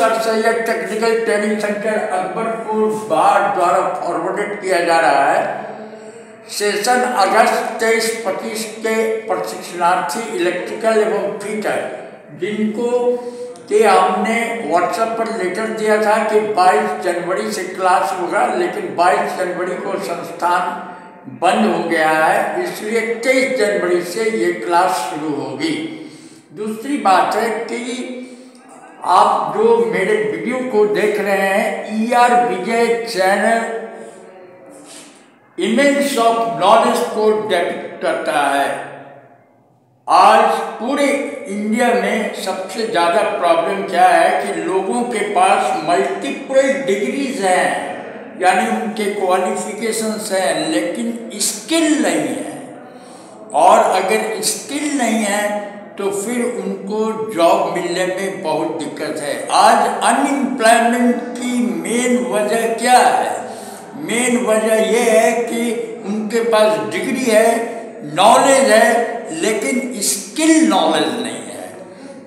Sir Syed technical training centre Akbarpur बार द्वारा forwarded किया जा रहा है। सेशन अगस्त तेईस पच्चीस के प्रशिक्षणार्थी इलेक्ट्रिकल एवं फिटर जिनको कि हमने व्हाट्सएप पर लेटर दिया था कि 22 जनवरी से क्लास होगा, लेकिन 22 जनवरी को संस्थान बंद हो गया है, इसलिए 23 जनवरी से ये क्लास शुरू होगी। दूसरी बात है कि आप जो मेरे वीडियो को देख रहे हैं E R Vijay channel image of knowledge को डेपिक्ट करता है। आज पूरे इंडिया में सबसे ज़्यादा प्रॉब्लम क्या है कि लोगों के पास मल्टीपल डिग्रीज हैं, यानी उनके क्वालिफिकेशंस हैं, लेकिन स्किल नहीं है। और अगर स्किल नहीं है तो फिर उनको जॉब मिलने में बहुत दिक्कत है। आज अनएम्प्लॉयमेंट की मेन वजह क्या है? मेन वजह यह है कि उनके पास डिग्री है नॉलेज है, लेकिन स्किल नॉलेज नहीं है।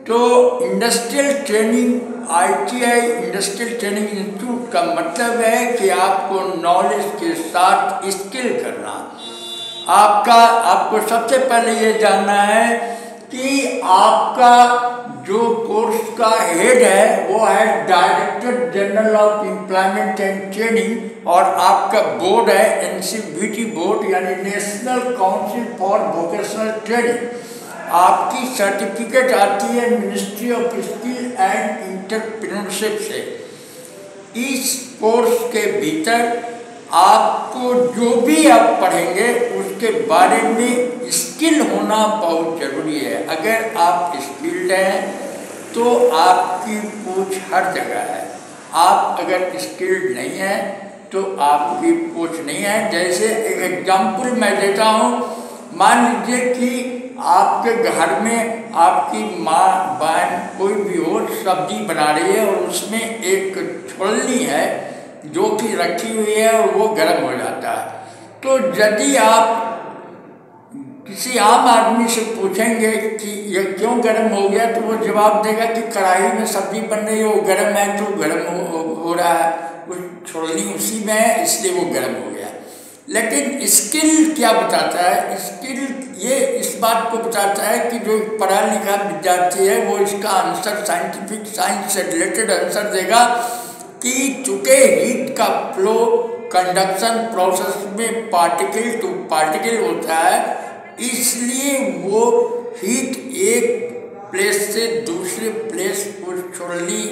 तो industrial training ITI industrial training institute का मतलब है कि आपको नॉलेज के साथ स्किल करना। आपका, आपको सबसे पहले ये जानना है आपका जो कोर्स का हेड है, वो है director general of employment and training और आपका बोर्ड है एनसीबीटी बोर्ड यानी national council for vocational training आपकी सर्टिफिकेट आती है ministry of skill and entrepreneurship से। इस कोर्स के भीतर आपको जो भी आप पढ़ेंगे, उसके बारे में स्किल होना बहुत ज़रूरी है। अगर आप स्किल्ड हैं तो आपकी पूछ हर जगह है। आप अगर स्किल्ड नहीं हैं तो आपकी पूछ नहीं है। जैसे एक एग्ज़ाम्पल मैं देता हूँ। मान लीजिए कि आपके घर में आपकी माँ, बहन कोई भी हो, सब्ज़ी बना रही है और उसमें एक छोलनी है जो कि रखी हुई है और वो गर्म हो जाता है। तो यदि आप किसी आम आदमी से पूछेंगे कि ये क्यों गर्म हो गया तो वो जवाब देगा कि कढ़ाई में सब्ज़ी बन रही है वो गर्म है तो गर्म हो, हो, हो रहा है। उस छोड़नी उसी में है इसलिए वो गर्म हो गया। लेकिन स्किल क्या बताता है? स्किल ये इस बात को बताता है कि जो पढ़ा लिखा विद्यार्थी है वो इसका आंसर साइंटिफिक साइंस से रिलेटेड आंसर देगा कि चूँकि हीट का फ्लो कंडक्शन प्रोसेस में पार्टिकल टू पार्टिकल होता है इसलिए वो हीट एक प्लेस से दूसरे प्लेस को छोड़नी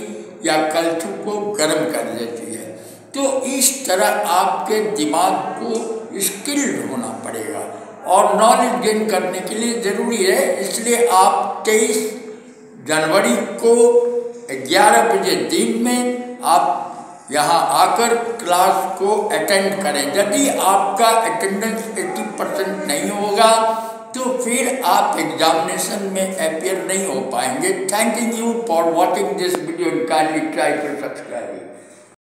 या कल्चू को गर्म कर देती है। तो इस तरह आपके दिमाग को स्किल्ड होना पड़ेगा और नॉलेज गेन करने के लिए ज़रूरी है। इसलिए आप तेईस जनवरी को ग्यारह बजे दिन में आप यहाँ आकर क्लास को अटेंड करें। यदि आपका अटेंडेंस 80 परसेंट नहीं होगा तो फिर आप एग्जामिनेशन में अपियर नहीं हो पाएँगे। Thank you for watching this video kindly try to subscribe